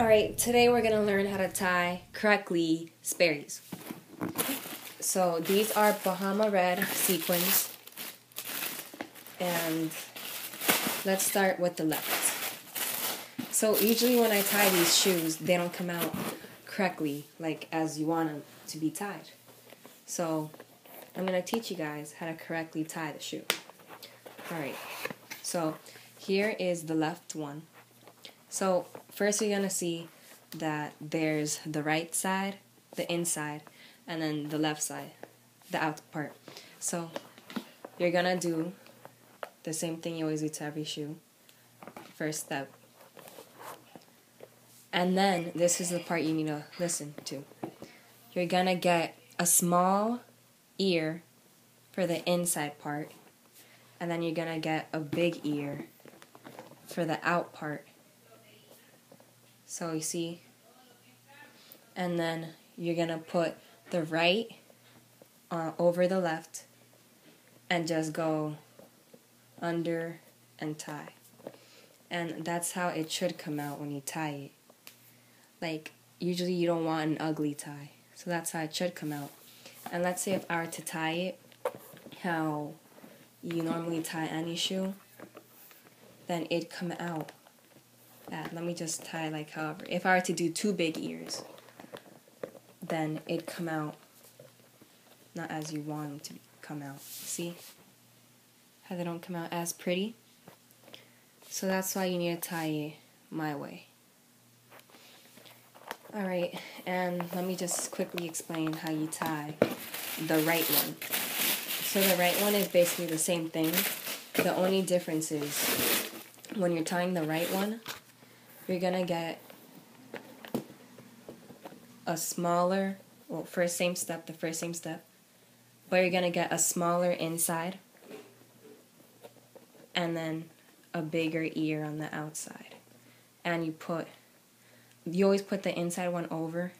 Alright, today we're to learn how to tie correctly Sperry's. So these are Bahama Red sequins. And let's start with the left. So usually when I tie these shoes, they don't come out correctly, like as you want them to be tied. So I'm to teach you guys how to correctly tie the shoe. Alright, so here is the left one. So first you're to see that there's the right side, the inside, and then the left side, the out part. So you're to do the same thing you always do to every shoe. First step. And then this is the part you need to listen to. You're to get a small ear for the inside part, and then you're to get a big ear for the out part. So you see, and then you're gonna put the right uh, over the left and just go under and tie. And that's how it should come out when you tie it. Like, usually you don't want an ugly tie. So that's how it should come out. And let's say if I were to tie it how you normally tie any shoe, then it'd come out Let me just tie like however. If I were to do two big ears, then it'd come out not as you want them to come out. See how they don't come out as pretty? So that's why you need to tie it my way. Alright, and let me just quickly explain how you tie the right one. So the right one is basically the same thing. The only difference is when you're tying the right one, you're gonna get a smaller, well, first same step, the first same step, but you're gonna get a smaller inside and then a bigger ear on the outside. And you put, you always put the inside one over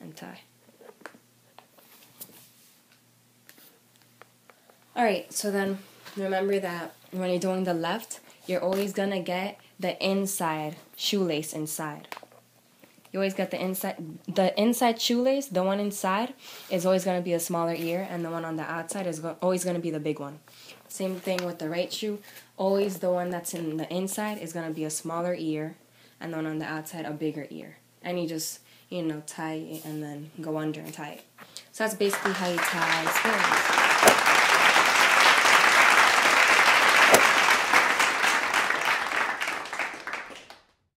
and tie. Alright, so then remember that when you're doing the left, you're always gonna get the inside shoelace inside. You always get the inside the inside shoelace, the one inside is always to be a smaller ear and the one on the outside is go- always to be the big one. Same thing with the right shoe, always the one that's in the inside is to be a smaller ear and the one on the outside a bigger ear. And you just, you know, tie it and then go under and tie it. So that's basically how you tie Sperry's.